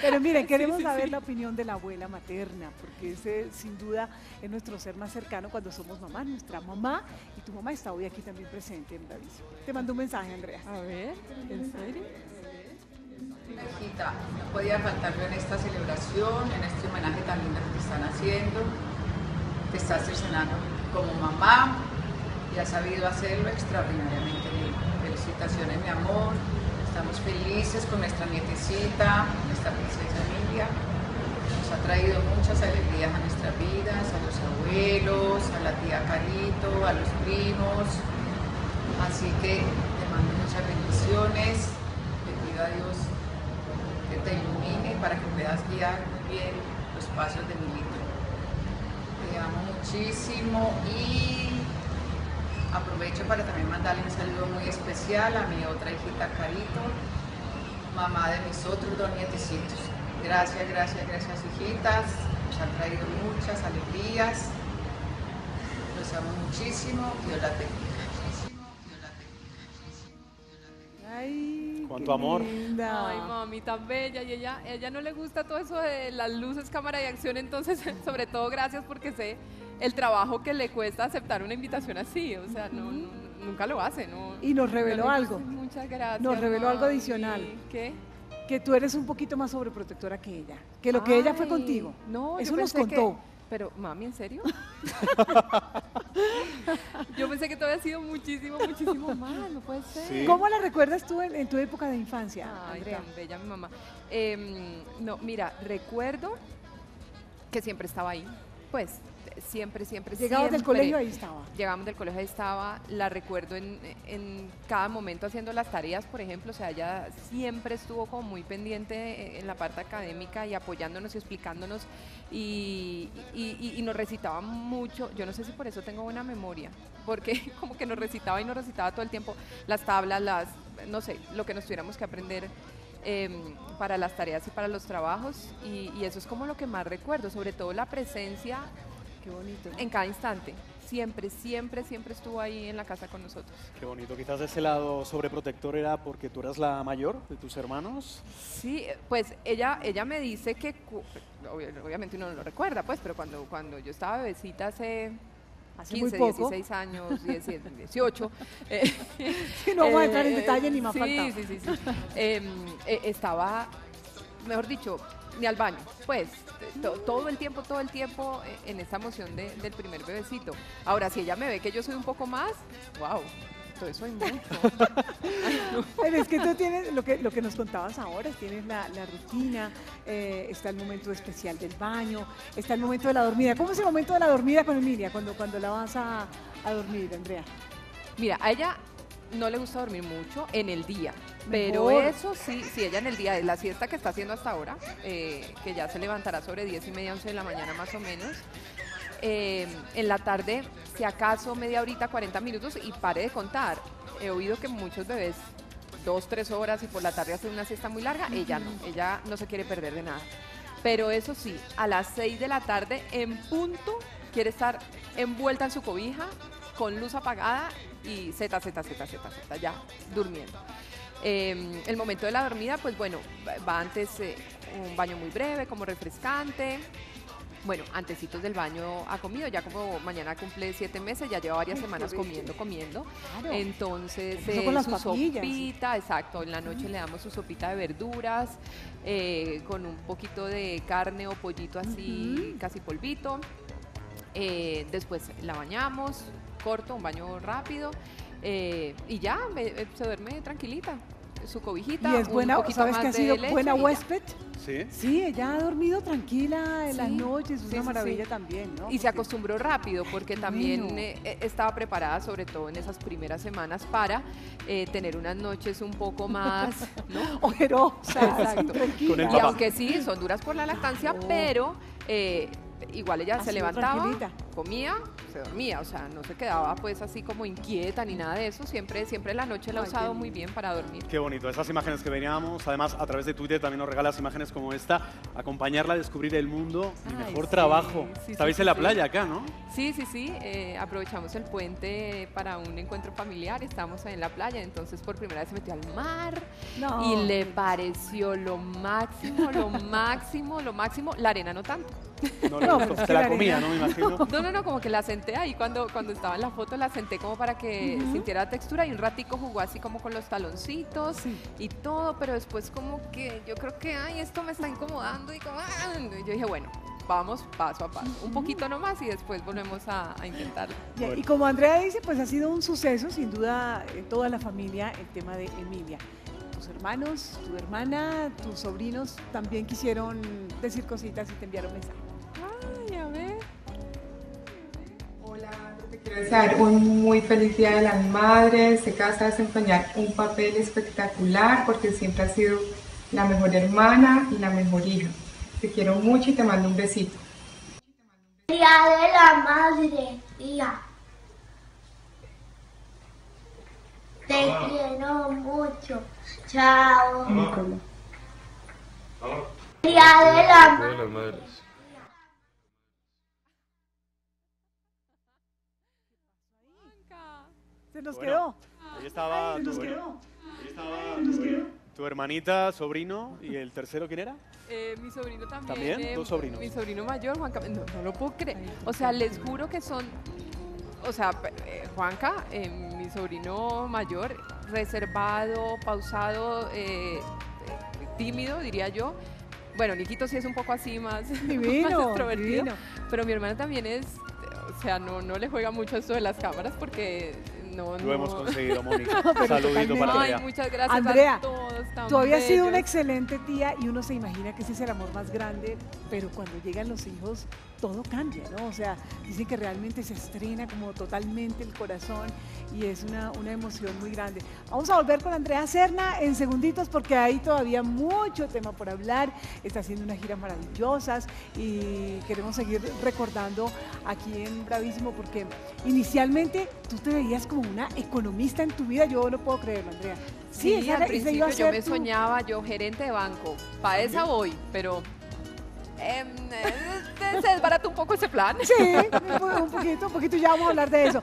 Pero miren, queremos saber la opinión de la abuela materna, porque ese sin duda es nuestro ser más cercano cuando somos mamá, nuestra mamá, y tu mamá está hoy aquí también presente en Bravísimo. Te mando un mensaje, Andrea. A ver, ¿en serio? Hijita, no podía faltarlo en esta celebración, en este homenaje tan lindo que te están haciendo. Te estás estrenando como mamá y has sabido hacerlo extraordinariamente bien. Felicitaciones, mi amor. Estamos felices con nuestra nietecita, nuestra princesa Emilia. Nos ha traído muchas alegrías a nuestras vidas, a los abuelos, a la tía Carito, a los primos. Así que te mando muchas bendiciones. Te pido a Dios que te ilumine para que puedas guiar muy bien los pasos de mi libro. Te amo muchísimo y aprovecho para también mandarle un saludo muy especial a mi otra hijita Carito, mamá de mis otros dos nietecitos. Gracias, gracias, gracias hijitas. Nos han traído muchas alegrías. Los amo muchísimo. Dios la bendiga. Ay, Cuánto amor. linda. Ay, mami, tan bella. Y ella, ella no le gusta todo eso de las luces, cámara y acción. Entonces, sobre todo, gracias porque sé el trabajo que le cuesta aceptar una invitación así. O sea, no, no- nunca lo hace, ¿no? Y nos reveló No algo. Muchas gracias. Nos reveló algo adicional. ¿Qué? que tú eres un poquito más sobreprotectora que ella, que lo que ella fue contigo. No, Eso yo nos pensé que- contó. Pero, mami, ¿en serio? yo pensé que todo había sido muchísimo, muchísimo más. No puede ser. Sí. ¿Cómo la recuerdas tú en, en tu época de infancia, Ay, Andrea? tan bella mi mamá. Em, no, mira, recuerdo que siempre estaba ahí. Pues, siempre, siempre, Llegabas del colegio ahí estaba. Llegamos del colegio, ahí estaba, la recuerdo en, en cada momento haciendo las tareas, por ejemplo, o sea, ella siempre estuvo como muy pendiente en la parte académica y apoyándonos y explicándonos y, y- y- y nos recitaba mucho, yo no sé si por eso tengo buena memoria, porque como que nos recitaba y nos recitaba todo el tiempo las tablas, las, no sé, lo que nos tuviéramos que aprender em, para las tareas y para los trabajos. Y, y eso es como lo que más recuerdo, sobre todo la presencia Qué bonito. en cada instante. Siempre, siempre, siempre estuvo ahí en la casa con nosotros. Qué bonito. Quizás ese lado sobreprotector era porque tú eras la mayor de tus hermanos. Sí, eh, pues ella, ella me dice que, obviamente uno no lo recuerda, pues, pero cuando, cuando yo estaba bebecita hace Hace muy 15, poco. 16 años, 17, 18. eh, Sí, no vamos a entrar en eh, detalle ni más sí, faltaba. Sí, sí, sí. Em, eh, estaba, mejor dicho, ni al baño, pues, to- todo el tiempo, todo el tiempo eh, en esta emoción de- del primer bebecito. Ahora, si ella me ve que yo soy un poco más, wow, entonces soy mucho. Pero es que tú tienes lo que, lo que nos contabas ahora, tienes la, la rutina, eh, está el momento especial del baño, está el momento de la dormida. ¿Cómo es el momento de la dormida con Emilia cuando, cuando la vas a, a dormir, Andrea? Mira, a ella no le gusta dormir mucho en el día, pero Mejor. eso sí, si ella en el día, de la siesta que está haciendo hasta ahora, eh, que ya se levantará sobre 10 y media, 11 de la mañana más o menos, eh, en la tarde, si acaso media horita, 40 minutos y pare de contar. He oído que muchos bebés dos, tres horas y por la tarde hacen una siesta muy larga, ella no, ella no se quiere perder de nada. Pero eso sí, a las 6 de la tarde en punto quiere estar envuelta en su cobija, con luz apagada y z, z, z, z, z, ya durmiendo. Eh, el momento de la dormida, pues bueno, va- antes eh, un baño muy breve, como refrescante. Bueno, antecitos del baño ha comido, ya como mañana cumple siete meses, ya lleva varias Ay, semanas comiendo, comiendo. Claro. Entonces, eh, con su papillas. sopita, exacto, en la noche le damos su sopita de verduras, eh, con un poquito de carne o pollito así, casi polvito. Después la bañamos, corto, un baño rápido, eh, y ya, me- eh, se duerme tranquilita. Su cobijita, Y es buena, ¿sabes que ha sido buena huésped? Sí. Sí, ella ha dormido tranquila en las noches, es sí, una sí, maravilla sí. también, ¿no? Y se acostumbró rápido porque también bueno. eh, estaba preparada, sobre todo en esas primeras semanas, para eh, tener unas noches un poco más, ¿no? Ojerosa, así, Exacto. tranquila. Con el Y aunque sí, son duras por la lactancia, Claro. pero eh, igual ella Ha se levantaba, tranquilita. Comía, se dormía, o sea, no se quedaba pues así como inquieta ni nada de eso, siempre, siempre la noche la ha usado muy bien para dormir. Qué bonito, esas imágenes que veníamos, además a través de Twitter también nos regalas imágenes como esta, acompañarla a descubrir el mundo, mi Ay, mejor sí, trabajo. sí, Estabais sí, en la sí. playa acá, ¿no? Sí, sí, sí, eh, aprovechamos el puente para un encuentro familiar, estábamos en la playa, entonces por primera vez se metió al mar No. y le pareció lo máximo, lo máximo, lo máximo, la arena no tanto. No, No, es se la comía, ¿no? Me imagino. No, no, no, como que la senté ahí cuando, cuando estaba en la foto, la senté como para que sintiera textura y un ratico jugó así como con los taloncitos Sí. y todo, pero después como que yo creo que, ay, esto me está incomodando y como, ah, y yo dije, bueno, vamos paso a paso, un poquito nomás y después volvemos a, a intentarlo. Bueno. Y como Andrea dice, pues ha sido un suceso, sin duda, en toda la familia, el tema de Emilia. Tus hermanos, tu hermana, tus sobrinos también quisieron decir cositas y te enviaron mensajes. Quiero desear un muy feliz Día de las Madres. Sé que vas a desempeñar un papel espectacular porque siempre has sido la mejor hermana y la mejor hija. Te quiero mucho y te mando un besito. Día de la madre, tía. Te quiero mucho. Chao. Día de la Día de las Madres. Se nos Bueno, quedó. Ahí estaba, Se nos tu, quedó. ahí estaba tu hermanita, sobrino, y el tercero, ¿quién era? Eh, mi sobrino también. ¿También? eh, ¿Dos sobrinos? Mi sobrino mayor, Juanca. No, no lo puedo creer. O sea, les juro que son. O sea, eh, Juanca, eh, mi sobrino mayor, reservado, pausado, eh, eh, tímido, diría yo. Bueno, Niquito sí es un poco así más, más Divino, extrovertido. divino. Pero mi hermana también es. O sea, no, no le juega mucho esto de las cámaras porque no. Lo no- hemos conseguido, Mónica. pero Saludito para totalmente. Ay, Andrea. muchas gracias Andrea, a todos. tan Tú habías sido una excelente tía y uno se imagina que ese es el amor más grande, pero cuando llegan los hijos todo cambia, ¿no? O sea, dicen que realmente se estrena como totalmente el corazón y es una, una emoción muy grande. Vamos a volver con Andrea Serna en segunditos porque hay todavía mucho tema por hablar. Está haciendo unas giras maravillosas y queremos seguir recordando aquí en Bravísimo porque inicialmente tú te veías como una economista en tu vida. Yo no puedo creerlo, Andrea. Sí, esa al iba principio a yo me tu- soñaba, yo gerente de banco. Para esa voy, pero em, eh, se desbarata un poco ese plan. Sí, un poquito, un poquito, ya vamos a hablar de eso.